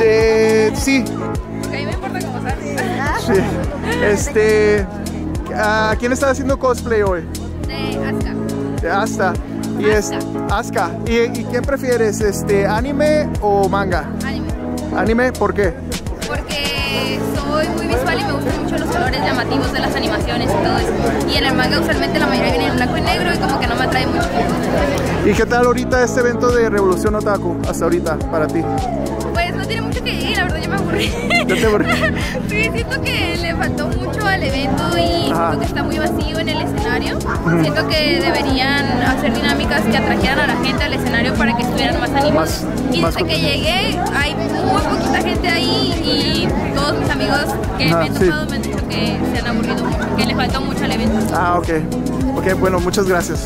Eh, sí, Ok, me importa cómo sale. sí. Este, ¿a quién está haciendo cosplay hoy? De Asuka. De Asta. Y es Asuka. ¿Y, ¿Y quién prefieres, este, anime o manga? Anime. Anime, ¿por qué? Porque soy muy visual y me gustan mucho los colores llamativos de las animaciones y todo eso. Y en el manga usualmente la mayoría viene en blanco y negro y como que no me atrae mucho. ¿Y qué tal ahorita este evento de Revolución Otaku? Hasta ahorita, para ti. Pues no tiene mucho que ir, la verdad yo me aburrí. ¿Ya te aburrí? Sí, siento que le faltó mucho al evento y Ajá. siento que está muy vacío en el escenario. Siento que deberían hacer dinámicas que atrajeran a la gente al escenario para que estuvieran más animados. Y más desde que llegué hay muy poquita gente ahí y todos mis amigos que Ajá, me han sí. tocado me han dicho que se han aburrido mucho, que le faltó mucho al evento. Ah, ok. Ok, bueno, muchas gracias.